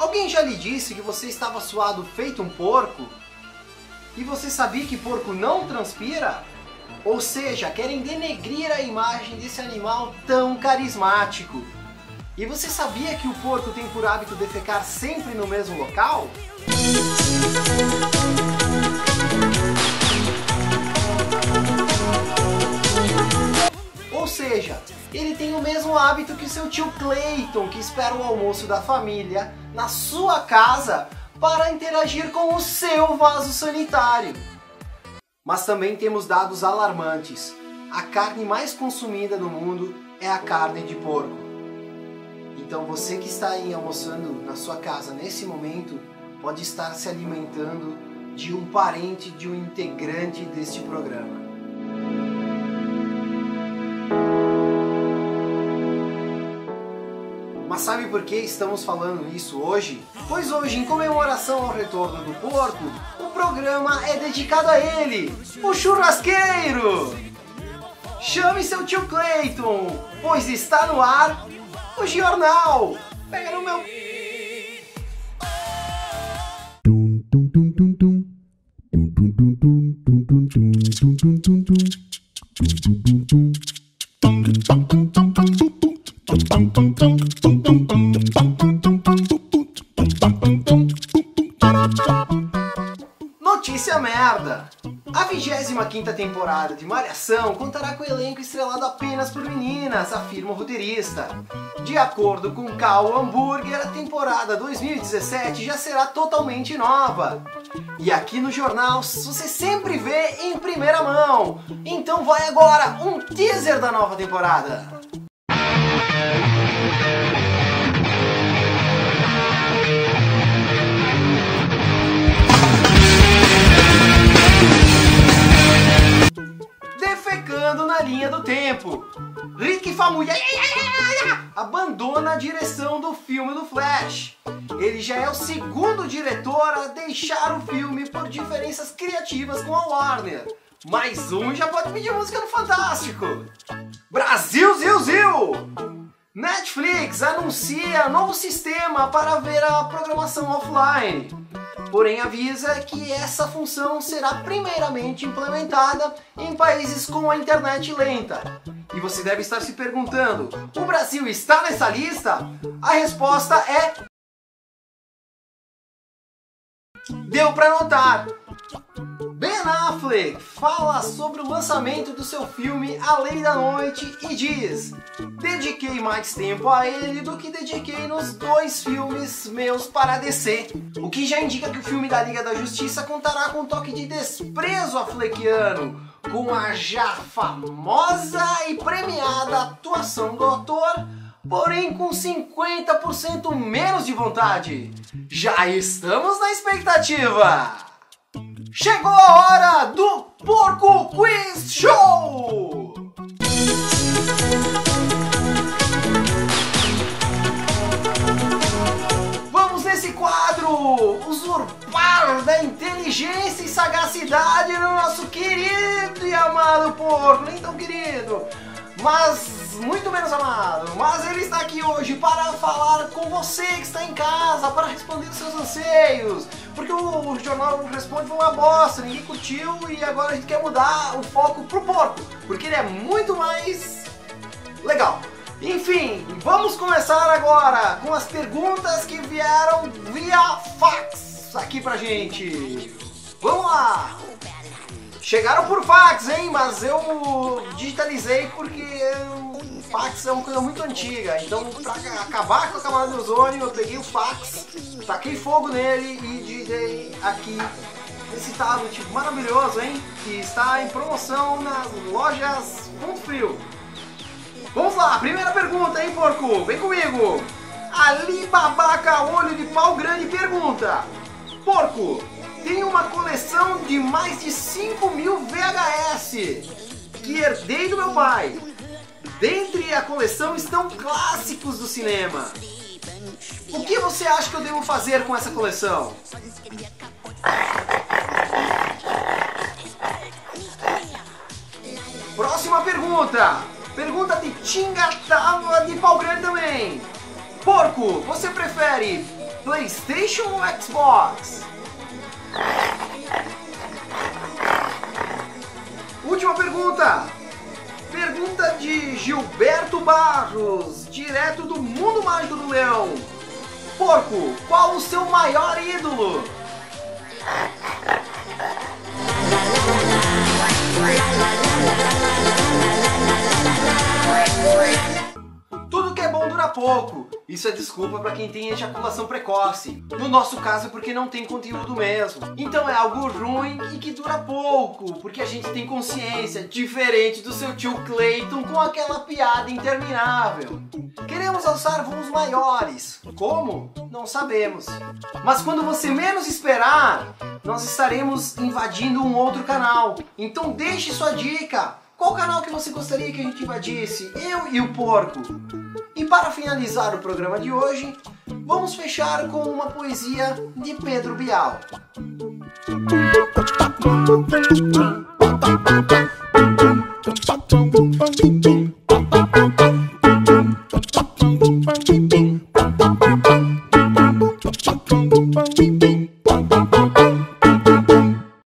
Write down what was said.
Alguém já lhe disse que você estava suado feito um porco? E você sabia que porco não transpira? Ou seja, querem denegrir a imagem desse animal tão carismático. E você sabia que o porco tem por hábito defecar sempre no mesmo local? Ele tem o mesmo hábito que seu tio Clayton, que espera o almoço da família na sua casa para interagir com o seu vaso sanitário. Mas também temos dados alarmantes. A carne mais consumida no mundo é a carne de porco. Então você que está aí almoçando na sua casa nesse momento pode estar se alimentando de um parente de um integrante deste programa. Mas sabe por que estamos falando isso hoje? Pois hoje, em comemoração ao retorno do porco, o programa é dedicado a ele, o churrasqueiro! Chame seu tio Clayton, pois está no ar o jornal! Pega no meu Notícia merda! A 25 temporada de Malhação contará com o elenco estrelado apenas por meninas, afirma o roteirista. De acordo com Cal Hamburger, a temporada 2017 já será totalmente nova. E aqui no jornal você sempre vê em primeira mão. Então vai agora um teaser da nova temporada. Defecando na linha do tempo. Rick Famuyiwa abandona a direção do filme do Flash. Ele já é o segundo diretor a deixar o filme por diferenças criativas com a Warner. Mais um já pode pedir música no Fantástico. Brasil, Zil, Zil! Netflix anuncia novo sistema para ver a programação offline. Porém, avisa que essa função será primeiramente implementada em países com a internet lenta. E você deve estar se perguntando: o Brasil está nessa lista? A resposta é. Deu para notar! Ben Affleck fala sobre o lançamento do seu filme A Lei da Noite e diz: Dediquei mais tempo a ele do que dediquei nos dois filmes meus para DC. O que já indica que o filme da Liga da Justiça contará com um toque de desprezo affleckiano, com a já famosa e premiada atuação do ator, porém com 50% menos de vontade. Já estamos na expectativa! Chegou a hora do Porco Quiz Show! Usurpar da inteligência e sagacidade no nosso querido e amado porco, nem tão querido, mas muito menos amado. Mas ele está aqui hoje para falar com você que está em casa, para responder os seus anseios. Porque o, o jornal Responde foi uma bosta, ninguém curtiu e agora a gente quer mudar o foco pro porco, porque ele é muito mais legal. Enfim, vamos começar agora com as perguntas que vieram via fax aqui pra gente. Vamos lá! Chegaram por fax, hein? Mas eu digitalizei porque fax é uma coisa muito antiga. Então, pra acabar com a camada de ozônio, eu peguei o fax, taquei fogo nele e digitei aqui esse tablet maravilhoso, hein? Que está em promoção nas lojas Ponto Frio. Vamos lá, primeira pergunta, hein, porco? Vem comigo! Ali Babaca Olho de Pau Grande pergunta: Porco, tem uma coleção de mais de 5 mil VHS que herdei do meu pai. Dentre a coleção estão clássicos do cinema. O que você acha que eu devo fazer com essa coleção? Próxima pergunta. Pergunta de Tingatava de Pau Grande também. Porco, você prefere PlayStation ou Xbox? Última pergunta. Pergunta de Gilberto Barros, direto do Mundo Mágico do Leão. Porco, qual o seu maior ídolo? Pouco. Isso é desculpa para quem tem ejaculação precoce. No nosso caso, é porque não tem conteúdo mesmo. Então é algo ruim e que dura pouco, porque a gente tem consciência, diferente do seu tio Clayton com aquela piada interminável. Queremos alçar voos maiores. Como? Não sabemos. Mas quando você menos esperar, nós estaremos invadindo um outro canal. Então deixe sua dica. Qual canal que você gostaria que a gente invadisse? Eu e o porco. Para finalizar o programa de hoje, vamos fechar com uma poesia de Pedro Bial.